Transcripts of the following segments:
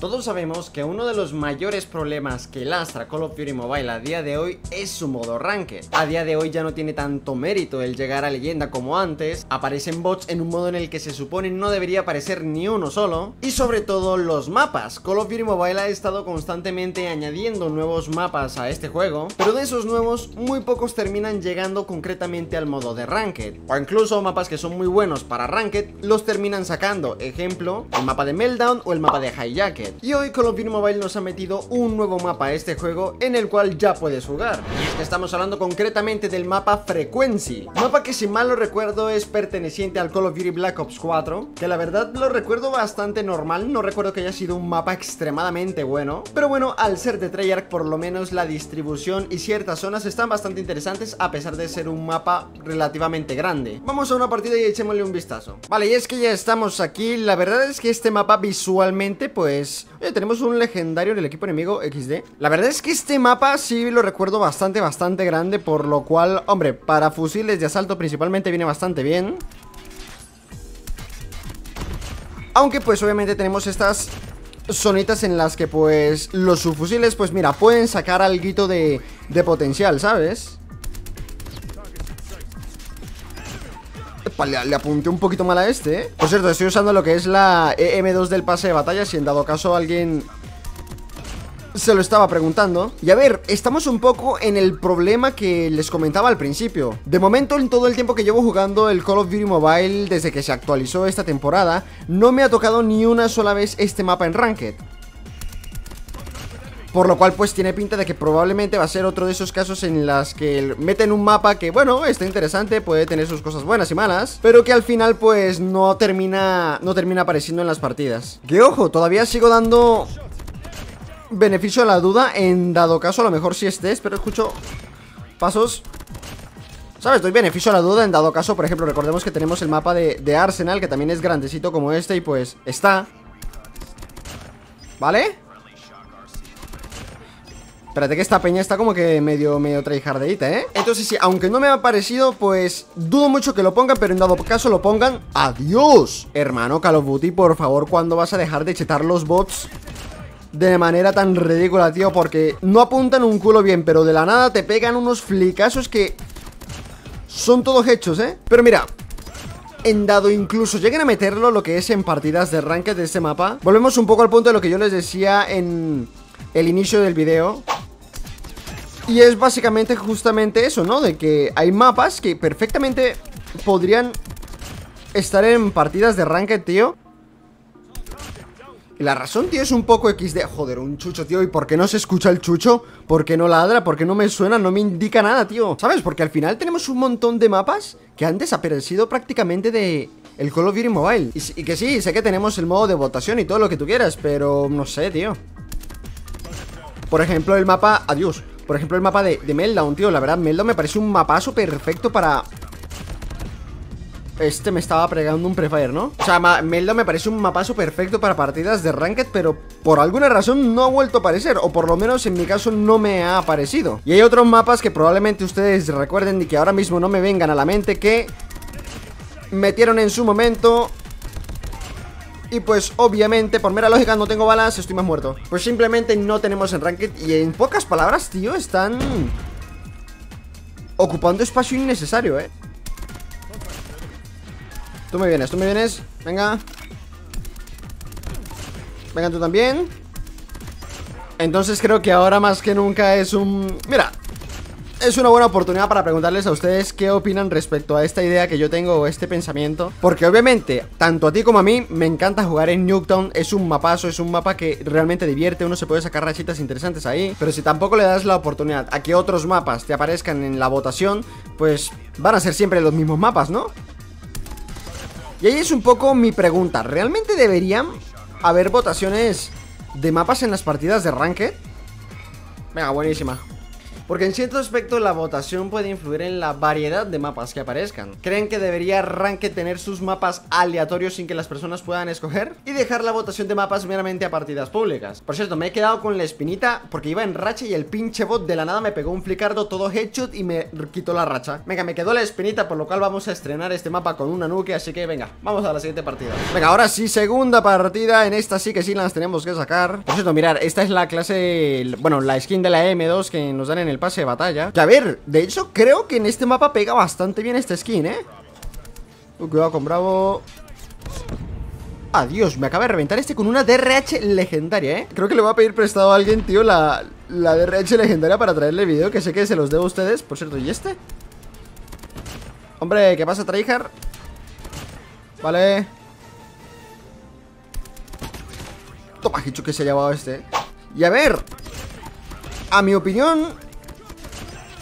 Todos sabemos que uno de los mayores problemas que lastra Call of Duty Mobile a día de hoy es su modo Ranked. A día de hoy ya no tiene tanto mérito el llegar a leyenda como antes, aparecen bots en un modo en el que se supone no debería aparecer ni uno solo, y sobre todo los mapas. Call of Duty Mobile ha estado constantemente añadiendo nuevos mapas a este juego, pero de esos nuevos muy pocos terminan llegando concretamente al modo de Ranked, o incluso mapas que son muy buenos para Ranked los terminan sacando, ejemplo, el mapa de Meltdown o el mapa de Hijacker. Y hoy Call of Duty Mobile nos ha metido un nuevo mapa a este juego en el cual ya puedes jugar. Y es que estamos hablando concretamente del mapa Frequency. Mapa que si mal lo recuerdo es perteneciente al Call of Duty Black Ops 4, que la verdad lo recuerdo bastante normal, no recuerdo que haya sido un mapa extremadamente bueno. Pero bueno, al ser de Treyarch por lo menos la distribución y ciertas zonas están bastante interesantes a pesar de ser un mapa relativamente grande. Vamos a una partida y echémosle un vistazo. Vale, y es que ya estamos aquí, la verdad es que este mapa visualmente pues Oye, tenemos un legendario en el equipo enemigo XD La verdad es que este mapa sí lo recuerdo bastante, bastante grande Por lo cual, hombre, para fusiles de asalto principalmente viene bastante bien Aunque pues obviamente tenemos estas zonitas en las que pues los subfusiles pues mira, pueden sacar algo de, de potencial, ¿sabes? Le, apunté un poquito mal a este, ¿eh? Por cierto, estoy usando lo que es la EM2 del pase de batalla Si en dado caso alguien se lo estaba preguntando. Y a ver, estamos un poco en el problema que les comentaba al principio. De momento, en todo el tiempo que llevo jugando el Call of Duty Mobile Desde que se actualizó esta temporada No me ha tocado ni una sola vez este mapa en Ranked por lo cual pues tiene pinta de que probablemente va a ser otro de esos casos en las que meten un mapa que bueno, está interesante, puede tener sus cosas buenas y malas, pero que al final pues no termina, no termina apareciendo en las partidas. Que ojo, todavía sigo dando beneficio a la duda en dado caso a lo mejor si estés, pero escucho pasos ¿Sabes? Doy beneficio a la duda en dado caso, por ejemplo, recordemos que tenemos el mapa de, de, Arsenal, que también es grandecito como este, y pues está. ¿Vale? Espérate que esta peña está como que medio, medio ¿eh? Entonces sí, aunque no me ha parecido, pues dudo mucho que lo pongan, pero en dado caso lo pongan ¡Adiós! Hermano Call of por favor, ¿cuándo vas a dejar de chetar los bots? de manera tan ridícula, tío Porque no apuntan un culo bien Pero de la nada te pegan unos flicazos que Son todos hechos, ¿eh? Pero mira en dado incluso lleguen a meterlo lo que es en partidas de ranked de este mapa Volvemos un poco al punto de lo que yo les decía en el inicio del video y es básicamente justamente eso, ¿no? De que hay mapas que perfectamente podrían estar en partidas de ranked, tío. Y la razón, tío, es un poco XD. Joder, un chucho, tío. ¿Y por qué no se escucha el chucho? ¿Por qué no ladra? ¿Por qué no me suena? No me indica nada, tío. ¿Sabes? Porque al final tenemos un montón de mapas que han desaparecido prácticamente de el Call of Duty Mobile. Y, y que sí, sé que tenemos el modo de votación y todo lo que tú quieras, pero no sé, tío. Por ejemplo, el mapa... Adiós. Por ejemplo, el mapa de, de Meltdown, tío La verdad, Meltdown me parece un mapazo perfecto para... Este me estaba pregando un prefire, ¿no? O sea, Meltdown me parece un mapazo perfecto para partidas de Ranked Pero por alguna razón no ha vuelto a aparecer O por lo menos en mi caso no me ha aparecido Y hay otros mapas que probablemente ustedes recuerden Y que ahora mismo no me vengan a la mente Que metieron en su momento y pues obviamente, por mera lógica, no tengo balas, estoy más muerto. Pues simplemente no tenemos en Ranked Y en pocas palabras, tío, están... Ocupando espacio innecesario, eh. Tú me vienes, tú me vienes. Venga. Venga tú también. Entonces creo que ahora más que nunca es un... Mira, es una buena oportunidad para preguntarles a ustedes qué opinan respecto a esta idea que yo tengo o este pensamiento. Porque obviamente, tanto a ti como a mí, me encanta jugar en Nuketown. Es un mapazo, es un mapa que realmente divierte, uno se puede sacar rachitas interesantes ahí. Pero si tampoco le das la oportunidad a que otros mapas te aparezcan en la votación, pues van a ser siempre los mismos mapas, ¿no? Y ahí es un poco mi pregunta. ¿Realmente deberían haber votaciones de mapas en las partidas de Ranked? Venga, buenísima. Porque en cierto aspecto la votación puede influir en la variedad de mapas que aparezcan. ¿Creen que debería Ranked tener sus mapas aleatorios sin que las personas puedan escoger? Y dejar la votación de mapas meramente a partidas públicas. Por cierto, me he quedado con la espinita porque iba en racha y el pinche bot de la nada me pegó un flicardo todo headshot y me quitó la racha. Venga, me quedó la espinita, por lo cual vamos a estrenar este mapa con una nuke, así que venga, vamos a la siguiente partida. Venga, ahora sí, segunda partida, en esta sí que sí las tenemos que sacar. Por cierto, mirar, esta es la clase, bueno, la skin de la M2 que nos dan en el pase de batalla. Que a ver, de hecho creo que en este mapa pega bastante bien esta skin, ¿eh? Uy, cuidado con Bravo Adiós, me acaba de reventar este con una DRH legendaria, ¿eh? Creo que le voy a pedir prestado a alguien, tío, la, la DRH legendaria para traerle video Que sé que se los debo a ustedes Por cierto, ¿y este? Hombre, ¿qué pasa, tryhard? Vale Toma, Hichu que se ha llevado este Y a ver A mi opinión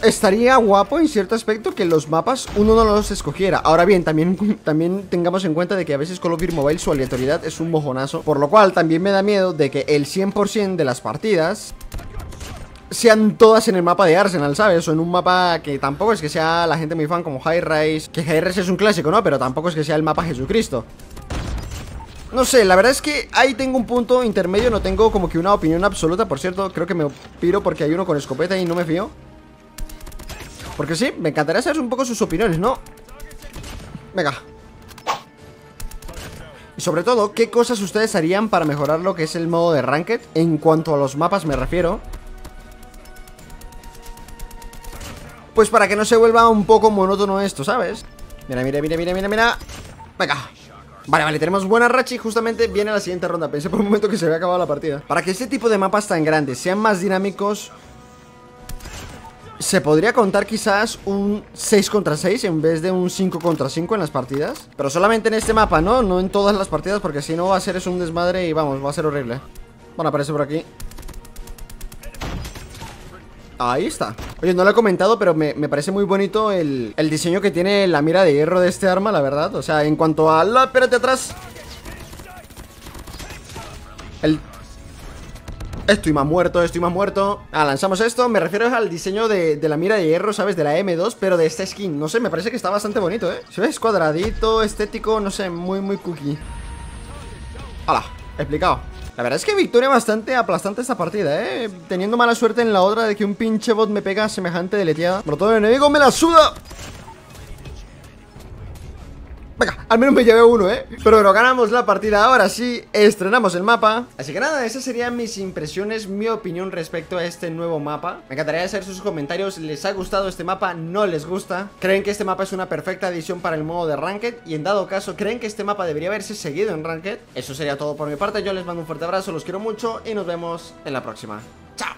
estaría guapo en cierto aspecto que los mapas uno no los escogiera. Ahora bien, también, también tengamos en cuenta de que a veces Call of Duty Mobile su aleatoriedad es un mojonazo. Por lo cual también me da miedo de que el 100% de las partidas sean todas en el mapa de Arsenal, ¿sabes? O en un mapa que tampoco es que sea la gente muy fan como High Rise. Que High Rise es un clásico, ¿no? Pero tampoco es que sea el mapa Jesucristo. No sé, la verdad es que ahí tengo un punto intermedio, no tengo como que una opinión absoluta. Por cierto, creo que me piro porque hay uno con escopeta y no me fío. Porque sí, me encantaría saber un poco sus opiniones, ¿no? Venga Y sobre todo, ¿qué cosas ustedes harían para mejorar lo que es el modo de Ranked? En cuanto a los mapas me refiero Pues para que no se vuelva un poco monótono esto, ¿sabes? Mira, mira, mira, mira, mira, mira Venga Vale, vale, tenemos buena racha y justamente viene la siguiente ronda Pensé por un momento que se había acabado la partida Para que este tipo de mapas tan grandes sean más dinámicos se podría contar quizás un 6 contra 6 en vez de un 5 contra 5 en las partidas Pero solamente en este mapa, ¿no? No en todas las partidas porque si no va a ser eso un desmadre y vamos, va a ser horrible. Bueno, aparece por aquí. Ahí está. Oye, no lo he comentado, pero me, parece muy bonito el, el, diseño que tiene la mira de hierro de este arma, la verdad. O sea, en cuanto a... La, espérate atrás. El Estoy más muerto, estoy más muerto. Ah, lanzamos esto, me refiero al diseño de, la mira de hierro, ¿sabes? De la M2, pero de esta skin. No sé, me parece que está bastante bonito, ¿eh? Se ve cuadradito, estético, no sé, muy, muy cookie. Hala, explicado. La verdad es que victoria bastante aplastante esta partida, ¿eh? Teniendo mala suerte en la otra de que un pinche bot me pega semejante deleteada. Pero todo el enemigo me la suda Venga, al menos me llevé uno, ¿eh? Pero bueno, ganamos la partida Ahora sí, estrenamos el mapa Así que nada, esas serían mis impresiones Mi opinión respecto a este nuevo mapa Me encantaría saber sus comentarios ¿Les ha gustado este mapa? ¿No les gusta? ¿Creen que este mapa es una perfecta adición para el modo de Ranked? Y en dado caso, ¿creen que este mapa debería haberse seguido en Ranked? Eso sería todo por mi parte Yo les mando un fuerte abrazo, los quiero mucho Y nos vemos en la próxima ¡Chao!